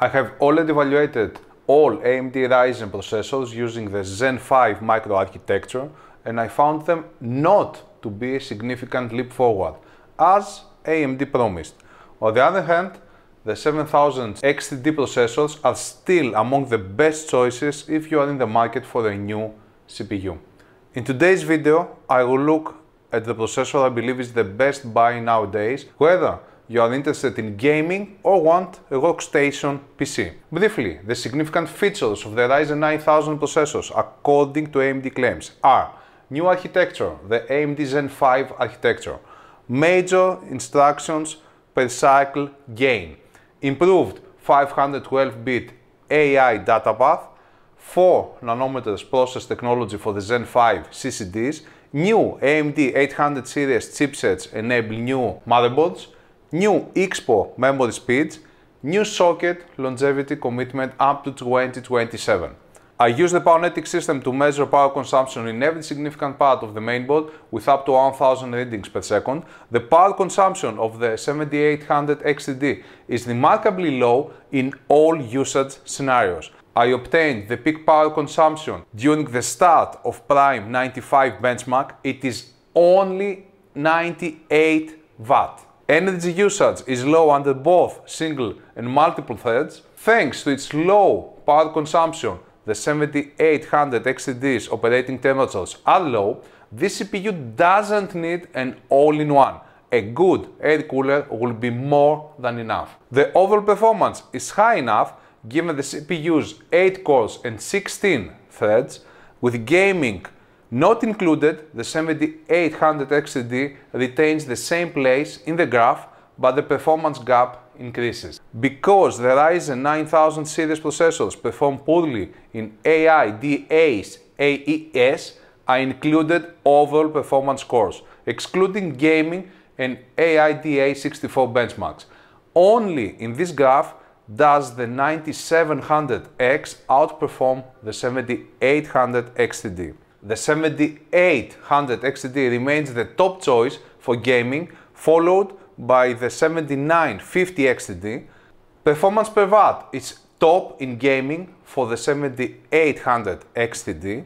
I have already evaluated all AMD Ryzen processors using the Zen 5 microarchitecture and I found them not to be a significant leap forward, as AMD promised. On the other hand, the 7000 X3D processors are still among the best choices if you are in the market for a new CPU. In today's video, I will look at the processor I believe is the best buy nowadays, whether you are interested in gaming or want a workstation PC. Briefly, the significant features of the Ryzen 9000 processors according to AMD claims are new architecture, the AMD Zen 5 architecture, major instructions per cycle gain, improved 512-bit AI data path, 4 nanometers process technology for the Zen 5 CCDs, new AMD 800 series chipsets enable new motherboards, new Expo memory speeds, new socket longevity commitment up to 2027. I use the Powenetics system to measure power consumption in every significant part of the mainboard with up to 1000 readings per second. The power consumption of the 7800 X3D is remarkably low in all usage scenarios. I obtained the peak power consumption during the start of Prime 95 benchmark. It is only 98 watt. Energy usage is low under both single and multiple threads. Thanks to its low power consumption, the 7800 X3D's operating temperatures are low. This CPU doesn't need an all-in-one. A good air cooler will be more than enough. The overall performance is high enough given the CPU's 8 cores and 16 threads. With gaming not included, the 7800 X3D retains the same place in the graph, but the performance gap increases. Because the Ryzen 9000 series processors perform poorly in AIDA's AES, I included overall performance scores, excluding gaming and AIDA 64 benchmarks. Only in this graph does the 9700X outperform the 7800 X3D. The 7800 X3D remains the top choice for gaming, followed by the 7950 X3D. Performance per watt is top in gaming for the 7800 X3D.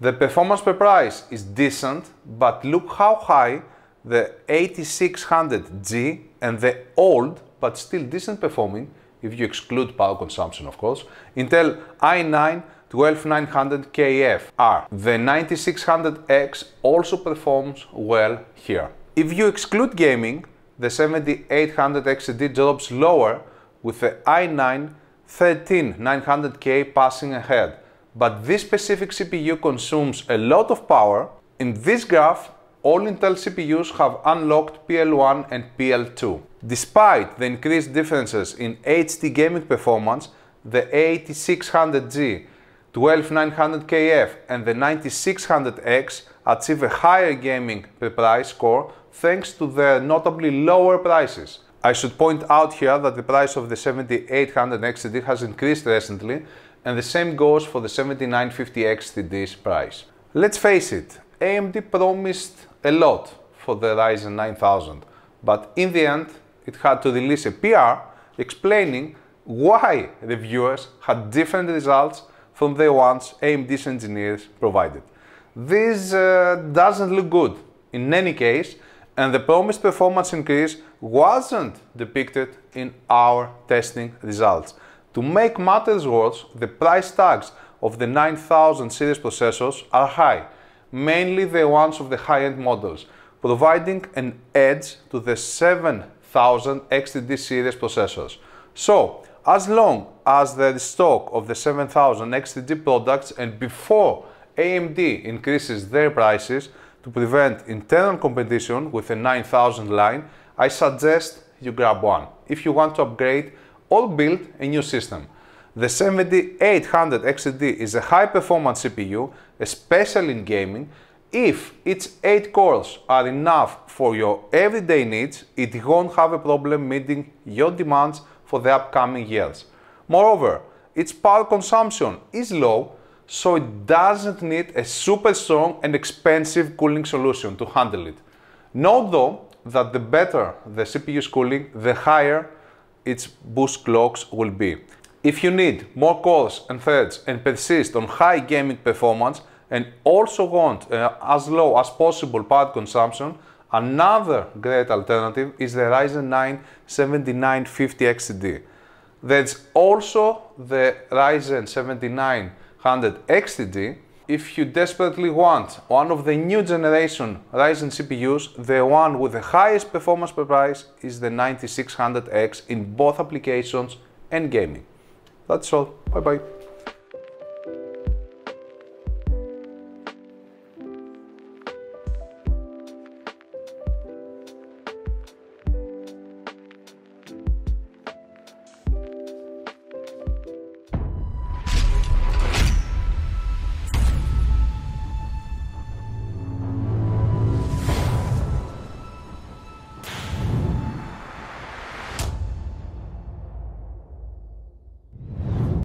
The performance per price is decent, but look how high the 8600G and the old but still decent performing, if you exclude power consumption of course, Intel i9 12900KF are. The 9600X also performs well here. If you exclude gaming, the 7800 X3D drops lower with the i9 13900K passing ahead. But this specific CPU consumes a lot of power. In this graph, all Intel CPUs have unlocked PL1 and PL2. Despite the increased differences in HD gaming performance, the 8600G 12900KF and the 9600X achieve a higher gaming per price score thanks to their notably lower prices. I should point out here that the price of the 7800 X3D has increased recently and the same goes for the 7950 X3D's price. Let's face it, AMD promised a lot for the Ryzen 9000, but in the end it had to release a PR explaining why reviewers had different results from the ones AMD's engineers provided. This uh, doesn't look good in any case, and the promised performance increase wasn't depicted in our testing results. To make matters worse, the price tags of the 9000 series processors are high, mainly the ones of the high-end models, providing an edge to the 7000 X3D series processors. So, as long as the stock of the 7000 X3D products and before AMD increases their prices to prevent internal competition with the 9000 line, I suggest you grab one if you want to upgrade or build a new system. The 7800 X3D is a high performance CPU, especially in gaming. If its 8 cores are enough for your everyday needs, it won't have a problem meeting your demands for the upcoming years. Moreover, its power consumption is low, so it doesn't need a super strong and expensive cooling solution to handle it. Note though that the better the CPU's cooling, the higher its boost clocks will be. If you need more cores and threads and persist on high gaming performance and also want uh, as low as possible power consumption, another great alternative is the Ryzen 9 7950 X3D. There's also the Ryzen 7900 X3D. If you desperately want one of the new generation Ryzen CPUs, the one with the highest performance per price is the 9600X in both applications and gaming. That's all. Bye bye.